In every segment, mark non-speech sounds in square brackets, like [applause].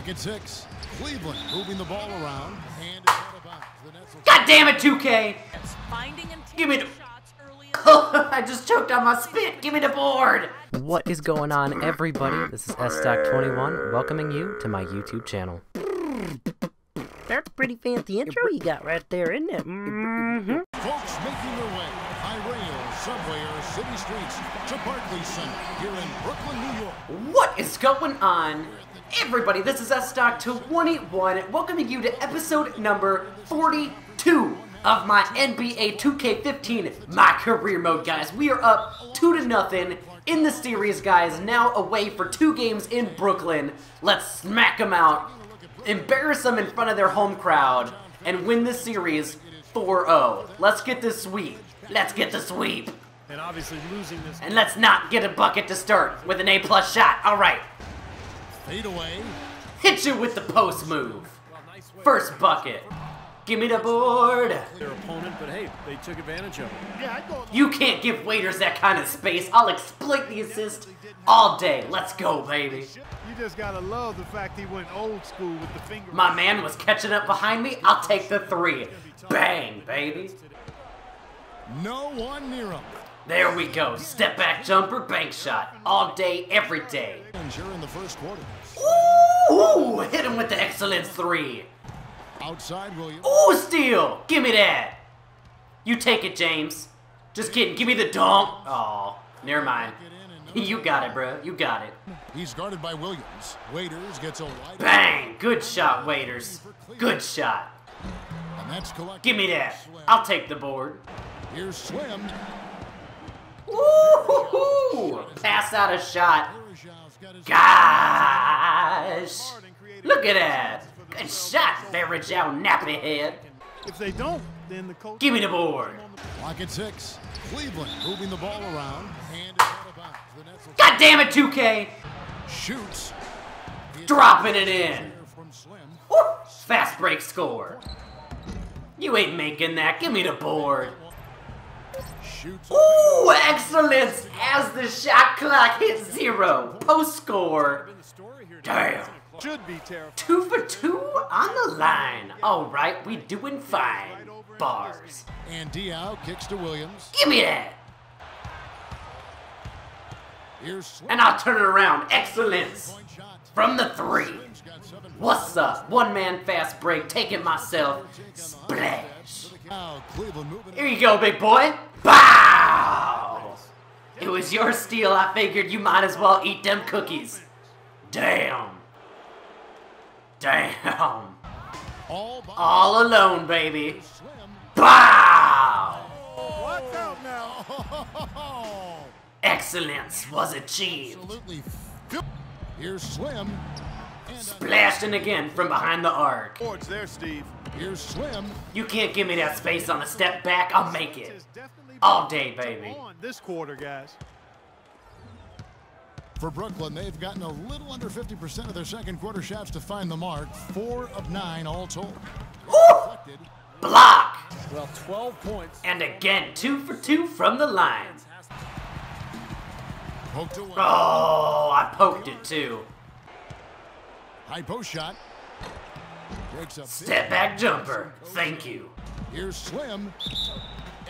Clock at six. Cleveland moving the ball around. And is out of bounds. The Nets will God damn it, 2K! Finding Give me the- shots early in [laughs] I just choked on my spit. Give me the board. What is going on, everybody? This is SStock21, welcoming you to my YouTube channel. That's a pretty fancy intro you got right there, isn't it? Mm-hmm. Folks making their way by rail, subway, or city streets to Barclays Center here in Brooklyn, New York. What is going on? Everybody, this is SStock21, welcoming you to episode number 42 of my NBA 2K15 My Career Mode, guys. We are up 2 to nothing in the series, guys. Now away for two games in Brooklyn. Let's smack them out, embarrass them in front of their home crowd, and win the series 4-0. Let's get this sweep. Let's get the sweep. And obviously losing this And let's not get a bucket to start with an A-plus shot. All right. Fade away. Hit you with the post move. First bucket. Give me the board. their opponent, but hey, they took advantage of it. You can't give waiters that kind of space. I'll exploit the assist all day. Let's go, baby. You just gotta love the fact he went old school with the finger. My man was catching up behind me. I'll take the three. Bang, baby. No one near him. There we go. Step back jumper, bank shot. All day, every day. And here in the first quarter. Ooh, hit him with the excellence three. Outside Williams. Ooh, steal! Give me that! You take it, James. Just kidding. Give me the dunk. Oh, never mind. [laughs] You got it, bro. You got it. He's guarded by Williams. Waiters gets a wide. Bang! Good shot, waiters. Good shot. Give me that. I'll take the board. Here's Slim. Ooh! Pass out a shot. Gosh! Look at that. Good shot, Varejao Nappy Head. If they don't, then the coach. Give me the board. Clock at six. Cleveland moving the ball around. And is out of bounds. The Nets will God damn it, 2K! shoots. Dropping it in. Woo! Fast break score. You ain't making that. Give me the board. Ooh, excellence as the shot clock hits zero. Post score. Damn. Should be terrified. Two for two on the line. All right, we doing fine. Bars. And Diao kicks to Williams. Give me that. Here's Slim. And I'll turn it around. Excellence. From the three. Slim's got seven. What's up? One man fast break. Take it myself. Splash. Now Cleveland moving. Here you go, big boy. Bow! It was your steal. I figured you might as well eat them cookies. Damn. Damn. All All alone, baby. Slim. Bow! Watch out now. [laughs] Excellence was achieved. absolutely. Here's Slim. And uh, again from behind the arc. Boards there, Steve. here's Slim. You can't give me that space on a step back. I'll make it. Is definitely All day, baby. this quarter, guys. For Brooklyn, they've gotten a little under 50% of their second quarter shots to find the mark. Four of nine all told. Deflected. Block! Well, 12 points. And again, two for two from the line. Poked away. Oh, I poked it too. High post shot. Breaks up. Step back jumper. Thank you. Here's Slim.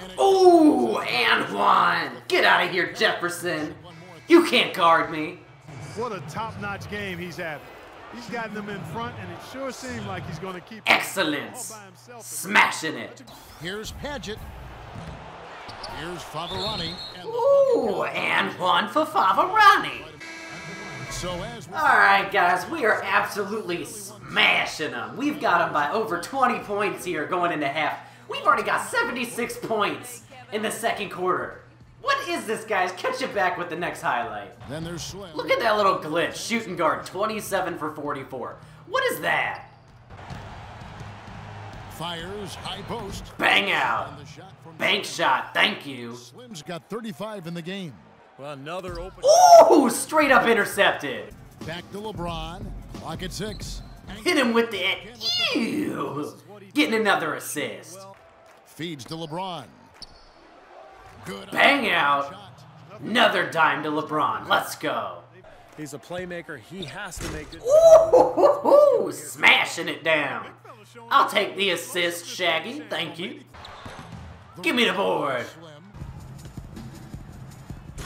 And it- Ooh, and one. Get out of here, Jefferson. You can't guard me. What a top-notch game he's having. He's gotten them in front, and it sure seems like he's going to keep. Excellence. All by himself. Smashing it. Here's Paget. Here's Favarani. And Ooh, and one for Favarani. so as All right, guys, we are absolutely smashing them. We've got them by over 20 points here going into half. We've already got 76 points in the second quarter. What is this, guys? Catch it back with the next highlight. then there's Slim. Look at that little glitch. Shooting guard, 27 for 44. What is that? Fires high post. Bang out. And shot Bank shot, thank you. Slim's got 35 in the game. Well, another open. Ooh, straight up intercepted. Back to LeBron. Clock at six. Hit him with the ew. Getting another assist. Feeds to LeBron. Good. Bang out. Another dime to LeBron. Let's go. He's a playmaker. He has to make it. Ooh, smashing it down. I'll take the assist, Shaggy. Thank you. Give me the board.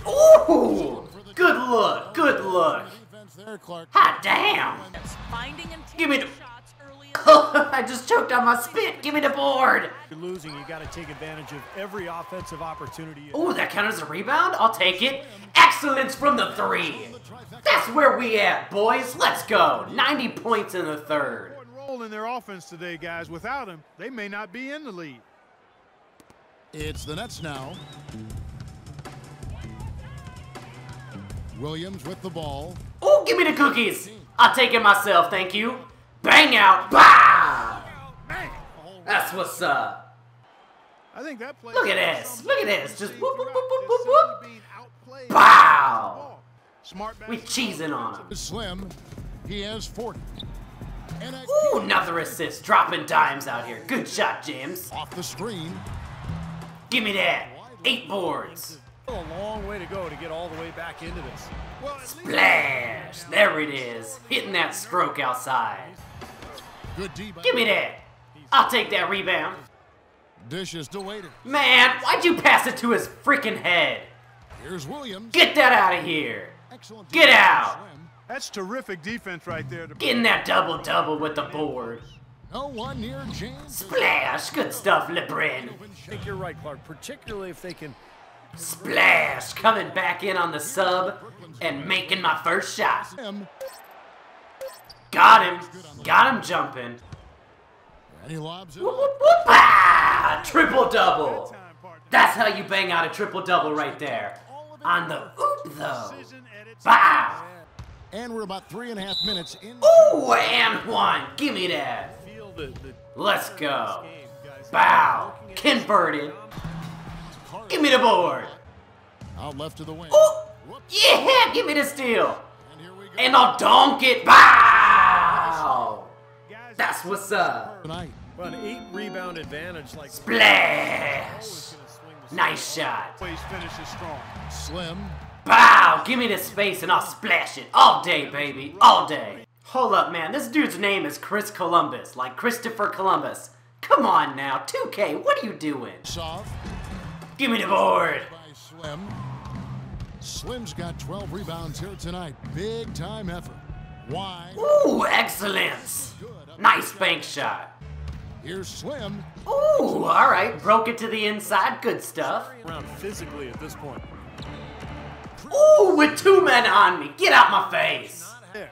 Ooh! Good look, good look. Defense there, Clark. Hot damn! Finding Give me the- shots early [laughs] I just choked on my spit. Give me the board. You're losing. You got to take advantage of every offensive opportunity. Oh, that counted as a rebound? I'll take it. Excellence from the three. That's where we at, boys. Let's go. 90 points in the third. Role in their offense today, guys. Without him, they may not be in the lead. It's the Nets now. Williams with the ball. Oh, give me the cookies. I'll take it myself, thank you. Bang out. Bah! That's what's up. I think that play. Look at this. Look at this. Just whoop, whoop, whoop, whoop, whoop, whoop. Bow. Smart We cheesing on him. Slim. He has 40. And Ooh, another assist. Dropping dimes out here. Good shot, James. off the screen. Give me that. Eight boards. Still a long way to go to get all the way back into this. Well, at Splash. There it is. Hitting that stroke outside. Good D. Give me that. I'll take that rebound. Dishes to Waiter. Man, why'd you pass it to his freaking head? Here's Williams. Get that out of here. Get out. That's terrific defense right there. To Getting that double double with the board. No one near James. Splash. Good stuff, LeBron. I think you're right, Clark, particularly if they can Splash. Coming back in on the sub and making my first shot. Got him. Got him jumping. And he lobs it. Whoop, up. whoop, whoop. Ah, triple double. That's how you bang out a triple double right there. On the oop though. Precision at its Bow. And we're about three and a half minutes in. Ooh, and one. Give me that. feel the, the Let's go. Bow. Converted. Give me the board. Out left to the wing. Ooh. Whoops. Yeah, give me the steal. And here we go. And I'll donk it. Bow. Guys, That's what's up. Tonight. Well, an eight rebound advantage like Splash. Nice shot. always finishes strong. Slim. Bow! Give me the space and I'll splash it all day, baby, all day. Hold up, man. This dude's name is Chris Columbus, like Christopher Columbus. Come on now, 2K, what are you doing? Soft Give me the board. Slim. Slim's got 12 rebounds here tonight. Big time effort. Why? Ooh, excellence. Nice bank shot. Here's Slim. Ooh, all right. Broke it to the inside. Good stuff. around physically at this point. Ooh, with two men on me. Get out my face. There.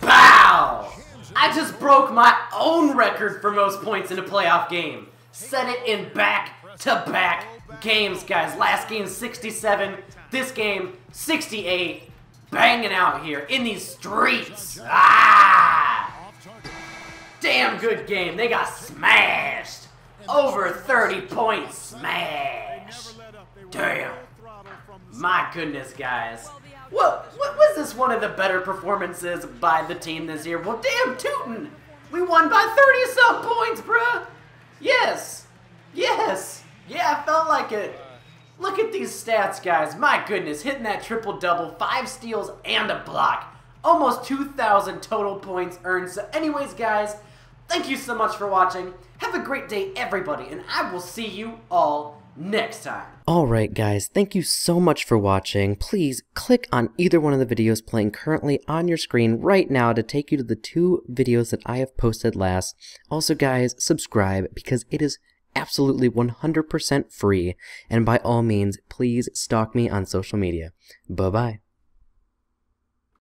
Bow! I just broke my own record for most points in a playoff game. Set it in back to back games, guys. Last game 67, this game 68. Banging out here in these streets. Ah! Damn good game. They got smashed. Over 30 points smash. Damn. My goodness, guys. What, what was this one of the better performances by the team this year? Well, damn tootin'. We won by 30 some points, bruh. Yes. Yes. Yeah, I felt like it. Look at these stats, guys. My goodness, hitting that triple double, five steals and a block. Almost 2,000 total points earned. So, anyways, guys, thank you so much for watching. Have a great day, everybody, and I will see you all next time. Alright guys, thank you so much for watching. Please click on either one of the videos playing currently on your screen right now to take you to the two videos that I have posted last. Also guys, subscribe because it is absolutely 100% free and by all means, please stalk me on social media. Bye bye.